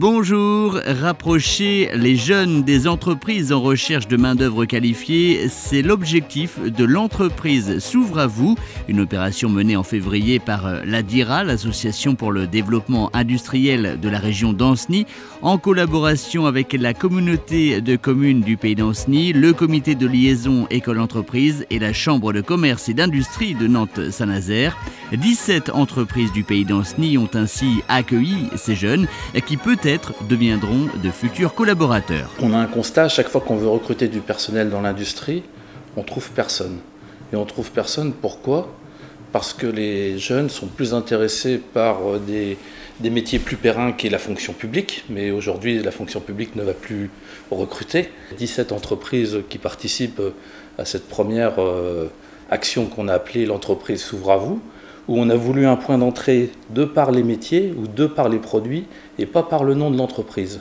Bonjour, rapprocher les jeunes des entreprises en recherche de main-d'œuvre qualifiée, c'est l'objectif de l'entreprise S'ouvre à vous, une opération menée en février par l'ADIRA, l'Association pour le développement industriel de la région d'Anceny, en collaboration avec la communauté de communes du pays d'Anceny, le comité de liaison école-entreprise et la Chambre de commerce et d'industrie de Nantes-Saint-Nazaire. 17 entreprises du pays d'Anceny ont ainsi accueilli ces jeunes qui peut-être deviendront de futurs collaborateurs. On a un constat, chaque fois qu'on veut recruter du personnel dans l'industrie, on trouve personne. Et on trouve personne pourquoi? Parce que les jeunes sont plus intéressés par euh, des, métiers plus périns qu'est la fonction publique, mais aujourd'hui la fonction publique ne va plus recruter. 17 entreprises qui participent à cette première euh, action qu'on a appelée l'entreprise s'ouvre à vous où on a voulu un point d'entrée de par les métiers ou de par les produits et pas par le nom de l'entreprise.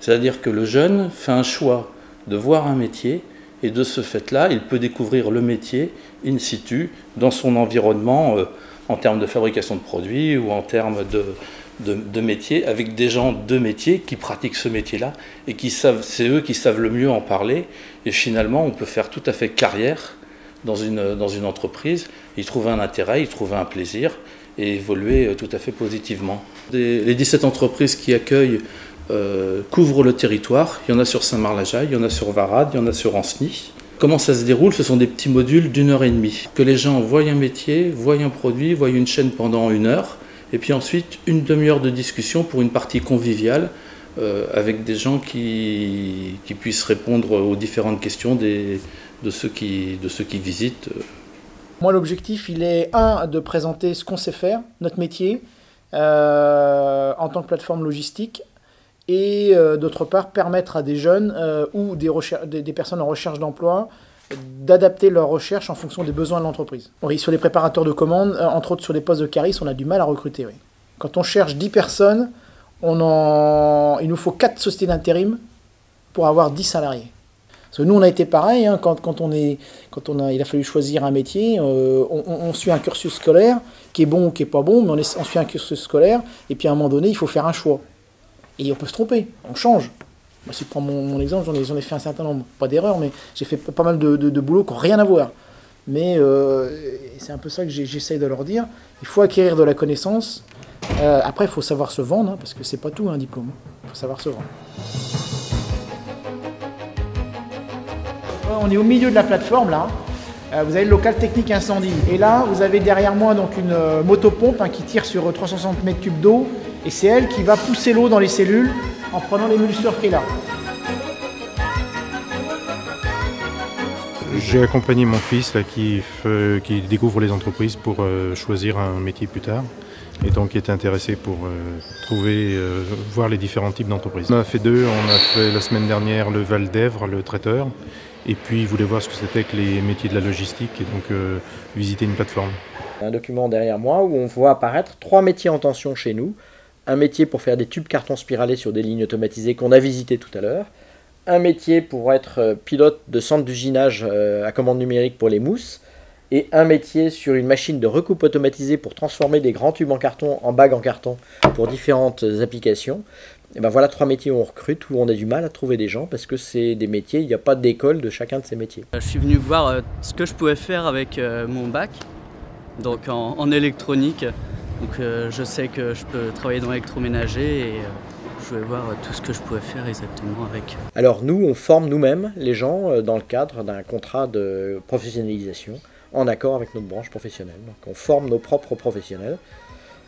C'est-à-dire que le jeune fait un choix de voir un métier et de ce fait-là, il peut découvrir le métier in situ dans son environnement euh, en termes de fabrication de produits ou en termes de, métier avec des gens de métier qui pratiquent ce métier-là et qui savent, c'est eux qui savent le mieux en parler. Et finalement, on peut faire tout à fait carrière dans une, entreprise, y trouver un intérêt, y trouver un plaisir et évoluer euh, tout à fait positivement. les 17 entreprises qui accueillent euh, couvrent le territoire. Il y en a sur Saint-Marc-la-Jaille, il y en a sur Varade, il y en a sur Anceny. Comment ça se déroule? Ce sont des petits modules d'une heure et demie. Que les gens voient un métier, voient un produit, voient une chaîne pendant une heure, et puis ensuite une demi-heure de discussion pour une partie conviviale euh, avec des gens qui, puissent répondre aux différentes questions des, de, ceux qui, visitent. Moi, l'objectif, il est, un, de présenter ce qu'on sait faire, notre métier, euh, en tant que plateforme logistique, et euh, d'autre part, permettre à des jeunes ou des, personnes en recherche d'emploi d'adapter leur recherche en fonction des besoins de l'entreprise. Sur les préparateurs de commandes, entre autres sur les postes de caris, on a du mal à recruter. Quand on cherche 10 personnes, il nous faut 4 sociétés d'intérim pour avoir 10 salariés. Parce que nous, on a été pareil, hein, quand, on a, il a fallu choisir un métier, euh, on, suit un cursus scolaire qui est bon ou qui est pas bon, mais on, suit un cursus scolaire, et puis à un moment donné, il faut faire un choix. Et on peut se tromper, on change. Moi, si je prends mon, exemple, j'en ai, ai, fait un certain nombre, pas d'erreurs, mais j'ai fait pas mal de boulot qui n'ont rien à voir. Mais euh, c'est un peu ça que j'essaye de leur dire. Il faut acquérir de la connaissance, euh, après, il faut savoir se vendre, hein, parce que c'est pas tout un diplôme. Il faut savoir se vendre. On est au milieu de la plateforme là. Euh, vous avez le local technique incendie. Et là, vous avez derrière moi donc une euh, motopompe hein, qui tire sur 360 mètres cubes d'eau. Et c'est elle qui va pousser l'eau dans les cellules en prenant l'émulseur qui est là. J'ai accompagné mon fils là, qui, découvre les entreprises pour choisir un métier plus tard et donc qui était intéressé pour euh, trouver, euh, voir les différents types d'entreprises. On a fait deux, on a fait la semaine dernière le Val d'Èvre, le traiteur, et puis voulait voir ce que c'était que les métiers de la logistique et donc euh, visiter une plateforme. Un document derrière moi où on voit apparaître trois métiers en tension chez nous. Un métier pour faire des tubes cartons spiralés sur des lignes automatisées qu'on a visité tout à l'heure. Un métier pour être pilote de centre d'usinage à commande numérique pour les mousses et un métier sur une machine de recoupe automatisée pour transformer des grands tubes en carton en bagues en carton pour différentes applications. Et ben voilà trois métiers où on recrute, où on a du mal à trouver des gens parce que c'est des métiers, il n'y a pas d'école de chacun de ces métiers. Je suis venu voir euh, ce que je pouvais faire avec euh, mon bac, donc en, électronique. Donc euh, je sais que je peux travailler dans l'électroménager et je voulais voir tout ce que je pouvais faire exactement avec. Alors nous, on forme nous-mêmes les gens dans le cadre d'un contrat de professionnalisation en accord avec notre branche professionnelle. Donc on forme nos propres professionnels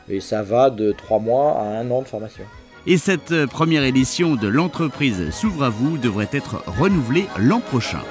et ça va de 3 mois à 1 an de formation. Et cette euh, première édition de l'entreprise S'ouvre à vous devrait être renouvelée l'an prochain.